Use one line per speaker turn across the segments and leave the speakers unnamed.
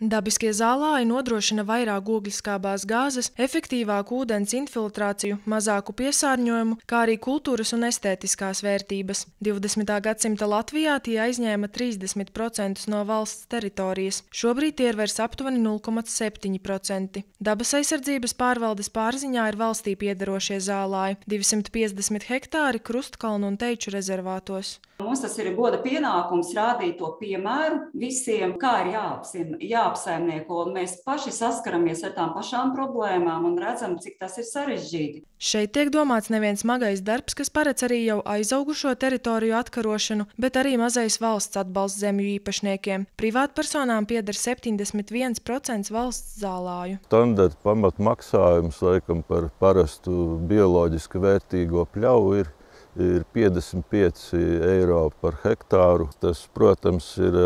Dabiskie zālāji nodrošina vairāk ogliskābās gāzes, efektīvāku ūdens infiltrāciju, mazāku piesārņojumu, kā arī kultūras un estētiskās vērtības. 20. gadsimta Latvijā tie aizņēma 30% no valsts teritorijas. Šobrīd tie ir vairs aptuveni 0,7%. Dabas aizsardzības pārvaldes pārziņā ir valstī piederošie zālāji - 250 hektāri krustkalnu un teiču rezervātos.
Mums tas ir goda pienākums rādīt to piemēru visiem, kā ir jāapsim, jāapsaimnieko. Mēs paši saskaramies ar tām pašām problēmām un redzam, cik tas ir sarežģīti.
Šeit tiek domāts neviens smagais darbs, kas paredz arī jau aizaugušo teritoriju atkarošanu, bet arī mazais valsts atbalsts zemju īpašniekiem. Privātpersonām pieder 71% valsts zālāju.
Standarta pamatmaksājums laikam par parastu bioloģiski vērtīgo pļauju ir ir 55 eiro par hektāru. Tas, protams, ir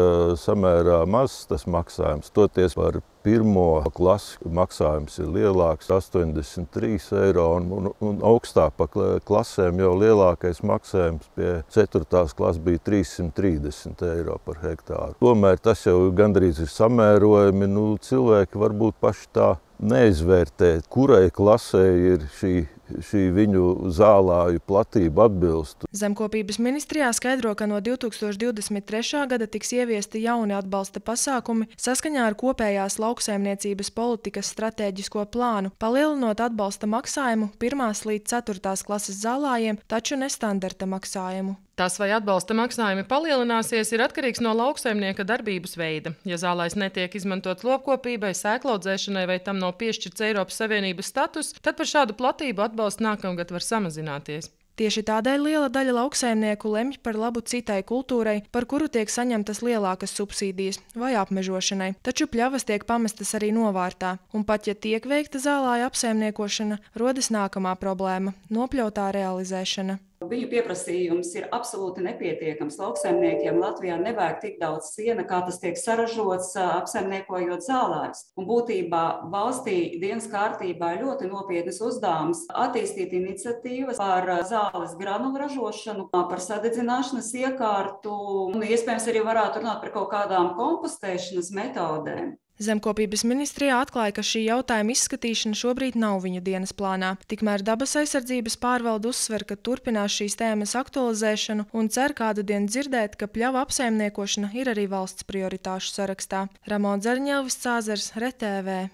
samērā mazs tas maksājums. Toties par pirmo klasi maksājums ir lielāks, 83 eiro, un, un, un augstāk pa klasēm jau lielākais maksājums pie 4. klases bija 330 eiro par hektāru. Tomēr tas jau gandrīz ir samērojami. Nu, cilvēki varbūt paši tā neizvērtē, kurai klasē ir šī šī viņu zālāju platība atbilst.
Zemkopības ministrijā skaidro, ka no 2023. gada tiks ieviesti jauni atbalsta pasākumi saskaņā ar kopējās lauksaimniecības politikas stratēģisko plānu, palielinot atbalsta maksājumu pirmās līdz ceturtās klases zālājiem, taču nestandarta maksājumu.
Tas, vai atbalsta maksājumi palielināsies, ir atkarīgs no lauksaimnieka darbības veida. Ja zālais netiek izmantots lopkopībai, sēklaudzēšanai vai tam nav piešķirts Eiropas Savienības status, tad par šādu platību atbalsts nākamgad var samazināties.
Tieši tādēļ liela daļa lauksaimnieku lemj par labu citai kultūrai, par kuru tiek saņemtas lielākas subsīdijas vai apmežošanai, taču pļavas tiek pamestas arī novārtā, un pat ja tiek veikta zālāja apsaimniekošana, rodas nākamā problēma - nopļautā realizēšana.
Viņu pieprasījums ir absolūti nepietiekams. Lauksaimniekiem Latvijā nevajag tik daudz siena, kā tas tiek saražots, apsaimniekojot zālājus. Un būtībā valstī dienas kārtībā ir ļoti nopietnas uzdevums attīstīt iniciatīvas par zāles granulu ražošanu, par sadedzināšanas iekārtu un iespējams arī varētu runāt par kaut kādām kompostēšanas metodēm.
Zemkopības ministrijā atklāja, ka šī jautājuma izskatīšana šobrīd nav viņu dienas plānā. Tikmēr dabas aizsardzības pārvalde uzsver, ka turpinās šīs tēmas aktualizēšanu un cer kādu dienu dzirdēt, ka pļava apsaimniekošana ir arī valsts prioritāšu sarakstā. Ramons Zerņēvis Cāzars, RTV.